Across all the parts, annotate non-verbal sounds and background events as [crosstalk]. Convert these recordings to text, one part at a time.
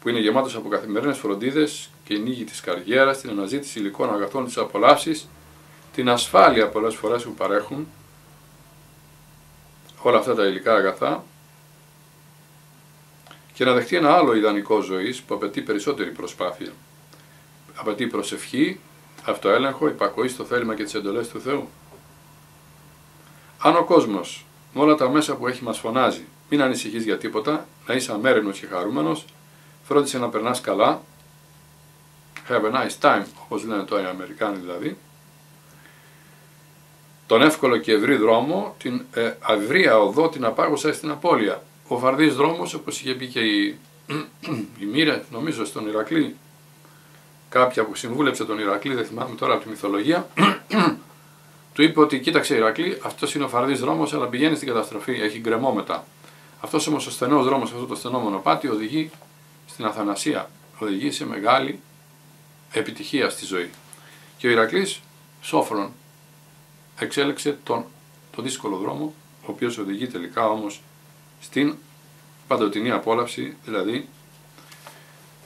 που είναι γεμάτος από καθημερινές φροντίδες και νύγη της καριέρας, την αναζήτηση υλικών αγαθών της απολαύσης, την ασφάλεια πολλές φορές που παρέχουν όλα αυτά τα υλικά αγαθά και να δεχτεί ένα άλλο ιδανικό ζωής που απαιτεί περισσότερη προσπάθεια. Απαιτεί προσευχή, αυτοέλεγχο, υπακοή στο θέλημα και τις εντολές του Θεού. Αν ο κόσμος με όλα τα μέσα που έχει μας φωνάζει μην ανησυχείς για τίποτα, να είσαι αμέρινος και χαρούμενος, φρόντισε να περνάς καλά, have a nice time, όπως λένε τώρα οι Αμερικάνοι δηλαδή, τον εύκολο και ευρύ δρόμο, την ε, αυρία οδό, την απάγωσα στην απώλεια. Ο φαρδής δρόμος, όπως είχε πει και η, [clears throat] η Μοίρα, νομίζω στον Ηρακλή, κάποια που συμβούλεψε τον Ηρακλή, δεν θυμάμαι τώρα από τη μυθολογία, [clears throat] του είπε ότι κοίταξε Ηρακλή, αυτός είναι ο φαρδή δρόμος, αλλά πηγαίνει στην καταστροφή, έχει γκρεμό μετά. Αυτός όμως ο στενός δρόμος, αυτό το στενό μονοπάτι, οδηγεί στην αθανασία. Οδηγεί σε μεγάλη επιτυχία στη ζωή. Και ο Ηρακλής, σόφρον, εξέλεξε τον, τον δύσκολο δρόμο, ο οποίος οδηγεί τελικά όμως στην παντοτινή απόλαυση, δηλαδή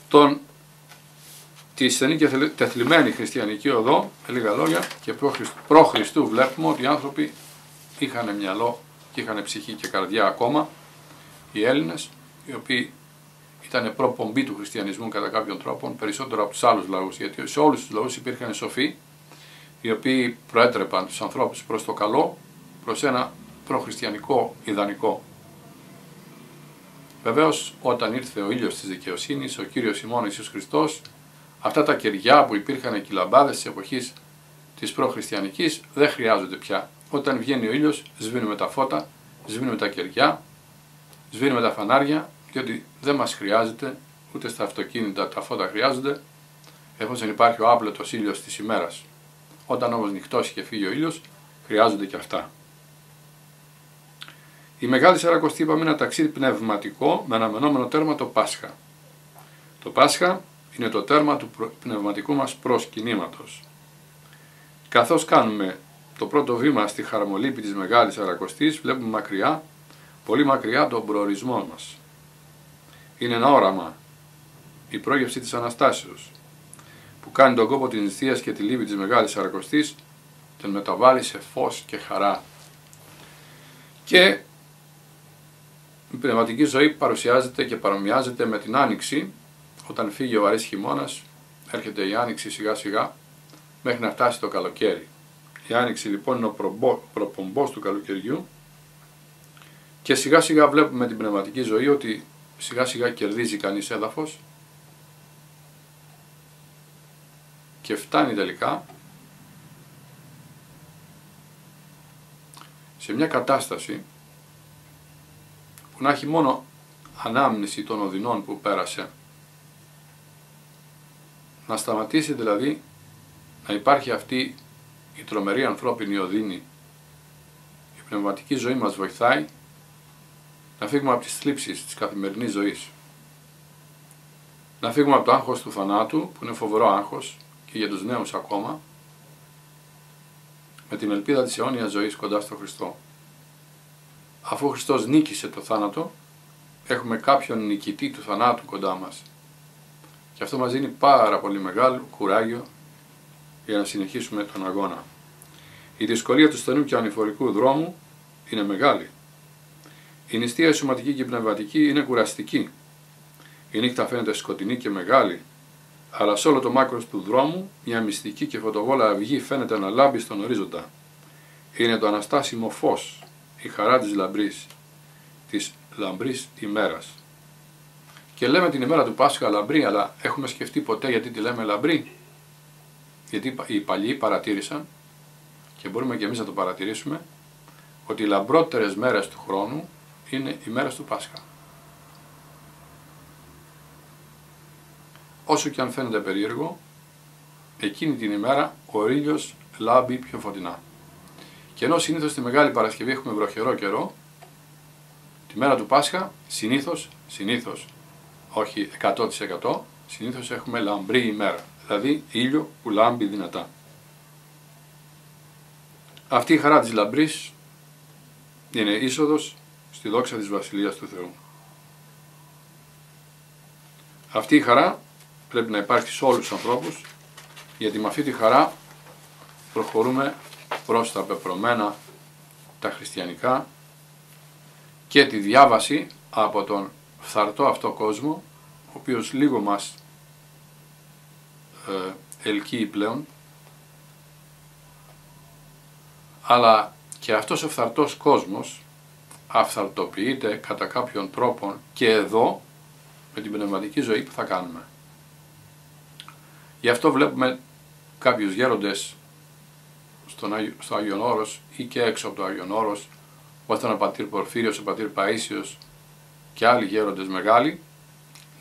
τον τη στενή και τεθλιμμένη χριστιανική οδό, με λίγα λόγια, και προ Χριστού βλέπουμε ότι οι άνθρωποι είχαν μυαλό και είχαν ψυχή και καρδιά ακόμα, οι Έλληνες, οι οποίοι ήταν προπομπή του χριστιανισμού κατά κάποιον τρόπο, περισσότερο από τους άλλους λαούς, γιατί σε όλους τους λαούς υπήρχαν σοφοί, οι οποίοι προέτρεπαν τους ανθρώπους προς το καλό, προς ένα προχριστιανικό ιδανικό. Βεβαίως, όταν ήρθε ο ήλιος της δικαιοσύνης, ο Κύριος ημών Ιησούς Χριστός Αυτά τα κεριά που υπήρχαν εκεί λαμπάδες της εποχής της προχριστιανικής δεν χρειάζονται πια. Όταν βγαίνει ο ήλιος σβήνουμε τα φώτα, σβήνουμε τα κεριά, σβήνουμε τα φανάρια, διότι δεν μας χρειάζεται, ούτε στα αυτοκίνητα τα φώτα χρειάζονται, εφόσον υπάρχει ο άπλετος ήλιος της ημέρας. Όταν όμως νυχτώσει και φύγει ο ήλιος, χρειάζονται και αυτά. Η Μεγάλη Σαρακοστή είπαμε ένα ταξίδι πνευματικό με αναμενόμενο τέρμα το Πάσχα. Το Πάσχα είναι το τέρμα του πνευματικού μας προσκυνήματος. Καθώς κάνουμε το πρώτο βήμα στη χαρμολύπη της Μεγάλης Αρακοστής, βλέπουμε μακριά, πολύ μακριά τον προορισμό μας. Είναι ένα όραμα, η πρόγευση της Αναστάσεως, που κάνει τον κόπο της νηστείας και τη λύπη της Μεγάλης Αρακοστής, τον μεταβάλλει σε φως και χαρά. Και η πνευματική ζωή παρουσιάζεται και παρομοιάζεται με την Άνοιξη, όταν φύγει ο βαρύς χειμώνας, έρχεται η άνοιξη σιγά σιγά μέχρι να φτάσει το καλοκαίρι. Η άνοιξη λοιπόν είναι ο προπομπός του καλοκαιριού και σιγά σιγά βλέπουμε την πνευματική ζωή ότι σιγά σιγά κερδίζει κανείς έδαφος. Και φτάνει τελικά σε μια κατάσταση που να έχει μόνο ανάμνηση των οδυνών που πέρασε. Να σταματήσει δηλαδή να υπάρχει αυτή η τρομερή ανθρώπινη οδύνη. Η πνευματική ζωή μας βοηθάει να φύγουμε από τις θλίψεις της καθημερινής ζωής. Να φύγουμε από το άγχος του θανάτου, που είναι φοβερό άγχος και για τους νέους ακόμα, με την ελπίδα της αιώνιας ζωής κοντά στο Χριστό. Αφού ο Χριστός νίκησε το θάνατο, έχουμε κάποιον νικητή του θανάτου κοντά μας. Και αυτό μας δίνει πάρα πολύ μεγάλο κουράγιο για να συνεχίσουμε τον αγώνα. Η δυσκολία του στενού και ανηφορικού δρόμου είναι μεγάλη. Η νηστεία σωματική και πνευματική είναι κουραστική. Η νύχτα φαίνεται σκοτεινή και μεγάλη, αλλά σε όλο το μάκρος του δρόμου μια μυστική και φωτοβόλα αυγή φαίνεται να λάμπει στον ορίζοντα. Είναι το αναστάσιμο φως, η χαρά της λαμπρής, της λαμπρής ημέρας. Και λέμε την ημέρα του Πάσχα λαμπρή, αλλά έχουμε σκεφτεί ποτέ γιατί τη λέμε λαμπρή; Γιατί οι παλιοί παρατήρησαν, και μπορούμε και εμείς να το παρατηρήσουμε, ότι οι λαμπρότερες μέρες του χρόνου είναι οι μέρες του Πάσχα. Όσο και αν φαίνεται περίεργο, εκείνη την ημέρα ο ήλιος λάμπει πιο φωτεινά. Και ενώ συνήθως τη Μεγάλη Παρασκευή έχουμε βροχερό καιρό, τη μέρα του Πάσχα συνήθως, συνήθως όχι 100% συνήθως έχουμε λαμπρή ημέρα, δηλαδή ήλιο που λάμπει δυνατά. Αυτή η χαρά της λαμπρής είναι είσοδος στη δόξα της Βασιλείας του Θεού. Αυτή η χαρά πρέπει να υπάρχει σε όλους τους ανθρώπους, γιατί με αυτή τη χαρά προχωρούμε προς τα πεπρωμένα τα χριστιανικά και τη διάβαση από τον φθαρτό αυτό κόσμο, ο οποίος λίγο μας ε, ελκύει πλέον, αλλά και αυτός ο φθαρτός κόσμος αυθαρτοποιείται κατά κάποιον τρόπο και εδώ με την πνευματική ζωή που θα κάνουμε. Γι' αυτό βλέπουμε κάποιους γέροντες στον Άγιο, στο Άγιον Όρος ή και έξω από το Άγιον Όρος, όπως ήταν ο πατήρ Πορφύριος, ο πατήρ Παΐσιος και άλλοι γέροντες μεγάλοι,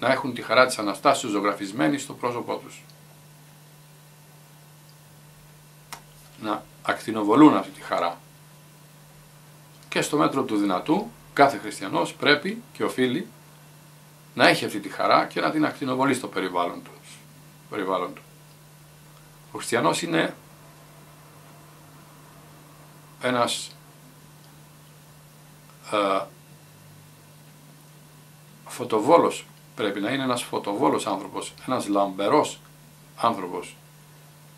να έχουν τη χαρά της Αναστάσεως ζωγραφισμένη στο πρόσωπό τους. Να ακτινοβολούν αυτή τη χαρά. Και στο μέτρο του δυνατού, κάθε χριστιανός πρέπει και οφείλει να έχει αυτή τη χαρά και να την ακτινοβολεί στο περιβάλλον του. Περιβάλλον του. Ο χριστιανός είναι ένας ε, φωτοβόλος πρέπει να είναι ένας φωτοβόλος άνθρωπος, ένας λαμπερός άνθρωπος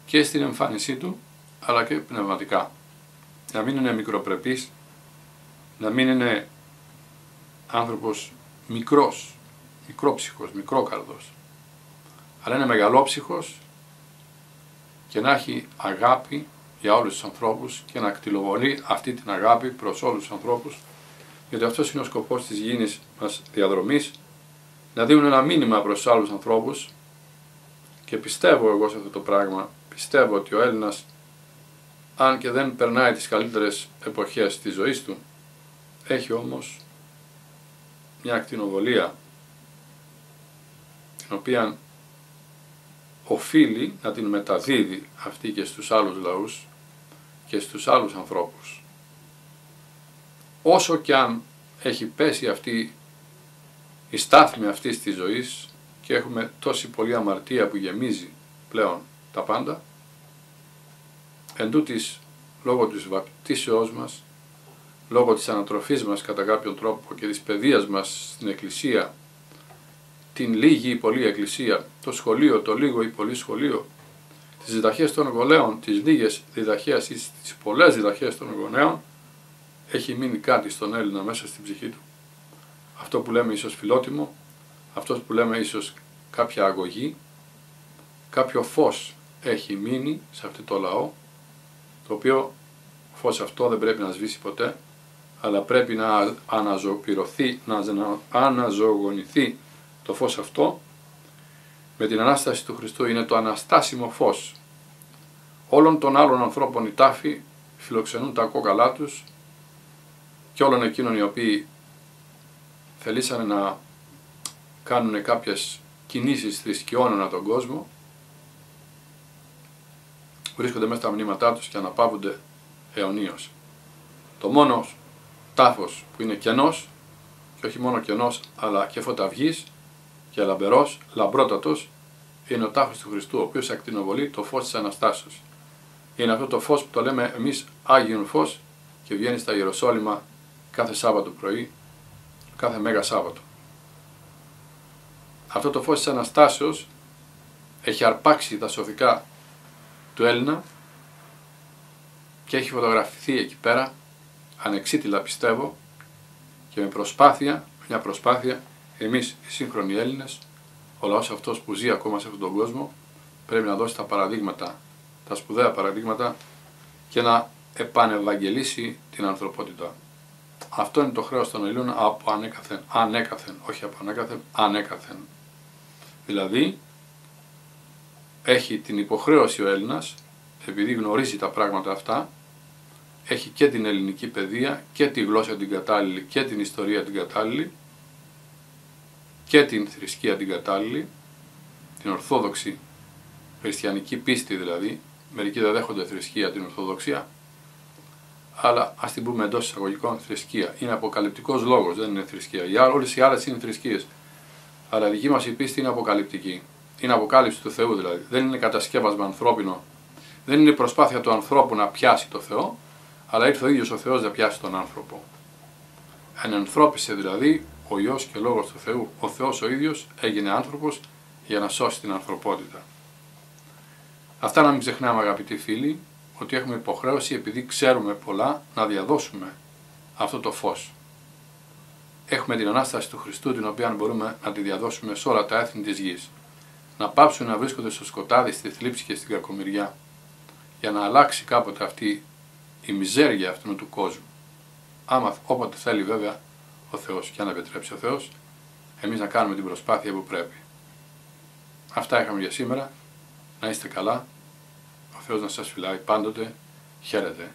και στην εμφάνισή του αλλά και πνευματικά. Να μην είναι μικροπρεπής, να μην είναι άνθρωπος μικρός, μικρόψυχος, μικρόκαρδος, αλλά είναι μεγαλόψυχος και να έχει αγάπη για όλους τους ανθρώπους και να κτηλοβολεί αυτή την αγάπη προς όλους τους ανθρώπους γιατί αυτός είναι ο σκοπός της γήινης μας διαδρομής να δίνουν ένα μήνυμα προς τους άλλους ανθρώπους. Και πιστεύω εγώ σε αυτό το πράγμα πιστεύω ότι ο Έλληνας αν και δεν περνάει τις καλύτερες εποχές της ζωής του έχει όμως μια ακτινοβολία την οποία οφείλει να την μεταδίδει αυτή και στους άλλους λαούς και στους άλλους ανθρώπους. Όσο και αν έχει πέσει αυτή η στάθμη αυτής της ζωής και έχουμε τόση πολλή αμαρτία που γεμίζει πλέον τα πάντα, εν τούτης, λόγω της βαπτίσεώς μας, λόγω της ανατροφής μας κατά κάποιον τρόπο και της παιδείας μας στην Εκκλησία, την λίγη ή πολλή Εκκλησία, το σχολείο, το λίγο ή πολύ σχολείο, τις διδαχές των γονέων, τις λίγες διδαχές ή τις πολλές διδαχές των γονέων, έχει μείνει κάτι στον Έλληνα μέσα στην ψυχή του. Αυτό που λέμε ίσως φιλότιμο, αυτός που λέμε ίσως κάποια αγωγή, κάποιο φως έχει μείνει σε αυτό το λαό, το οποίο φως αυτό δεν πρέπει να σβήσει ποτέ, αλλά πρέπει να αναζωπηρωθεί, να αναζωογονηθεί το φως αυτό με την Ανάσταση του Χριστού είναι το αναστάσιμο φως. Όλων των άλλων ανθρώπων οι τάφοι φιλοξενούν τα κόκαλά τους και όλων εκείνων οι οποίοι θελήσανε να κάνουν κάποιες κινήσεις θρησκειών ανά τον κόσμο βρίσκονται μέσα στα μνήματά τους και αναπαύονται αιωνίως. Το μόνος τάφος που είναι κενός και όχι μόνο κενός αλλά και φωταυγής και λαμπερός, λαμπρότατος, είναι ο τάφος του Χριστού, ο οποίος ακτινοβολεί το φως της Αναστάσεως. Είναι αυτό το φως που το λέμε εμείς Άγιον Φως και βγαίνει στα Ιεροσόλυμα κάθε Σάββατο πρωί, κάθε Μέγα Σάββατο. Αυτό το φως της Αναστάσεως έχει αρπάξει τα σοφικά του Έλληνα και έχει φωτογραφηθεί εκεί πέρα, ανεξίτηλα πιστεύω, και με προσπάθεια, μια προσπάθεια εμείς οι σύγχρονοι Έλληνες, ο λαός αυτός που ζει ακόμα σε αυτόν τον κόσμο, πρέπει να δώσει τα παραδείγματα, τα σπουδαία παραδείγματα και να επανευαγγελίσει την ανθρωπότητα. Αυτό είναι το χρέος των Ελλήνων από ανέκαθεν, ανέκαθεν, όχι από ανέκαθεν, ανέκαθεν. Δηλαδή, έχει την υποχρέωση ο Έλληνας, επειδή γνωρίζει τα πράγματα αυτά, έχει και την ελληνική παιδεία και τη γλώσσα την κατάλληλη και την ιστορία την κατάλληλη και την θρησκεία την κατάλληλη, την ορθόδοξη χριστιανική πίστη δηλαδή, μερικοί δεν δέχονται θρησκεία την ορθοδοξία, αλλά ας την πούμε εντός εισαγωγικών θρησκεία. Είναι αποκαλυπτικός λόγος, δεν είναι θρησκεία. Όλες οι άλλες είναι θρησκείες. Αλλά η δική μας η πίστη είναι αποκαλυπτική. Είναι αποκάλυψη του Θεού δηλαδή. Δεν είναι κατασκεύασμα ανθρώπινο. Δεν είναι προσπάθεια του ανθρώπου να πιάσει το Θεό, αλλά ήρθε ο ίδιος ο Θεός να πιάσει τον άνθρωπο. Ενανθρώπισε δηλαδή ο Υιός και Λόγος του Θεού, ο Θεός ο ίδιος έγινε άνθρωπος για να σώσει την ανθρωπότητα. Αυτά να μην ξεχνάμε αγαπητοί φίλοι, ότι έχουμε υποχρέωση επειδή ξέρουμε πολλά να διαδώσουμε αυτό το φως. Έχουμε την Ανάσταση του Χριστού την οποία μπορούμε να τη διαδώσουμε σε όλα τα έθνη της γης. Να πάψουν να βρίσκονται στο σκοτάδι, στη θλίψη και στην κακομοιριά για να αλλάξει κάποτε αυτή η μιζέρια αυτού του κόσμου. Άμα όποτε θέλει βέβαια ο Θεός και αν επιτρέψει ο Θεός, εμείς να κάνουμε την προσπάθεια που πρέπει. Αυτά είχαμε για σήμερα. Να είστε καλά. Ο Θεός να σας φυλάει πάντοτε. Χαίρετε.